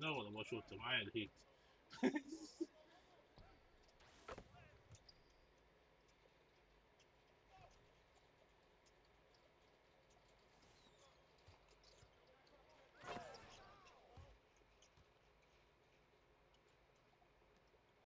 No, non ho asciutto, ma è il hit.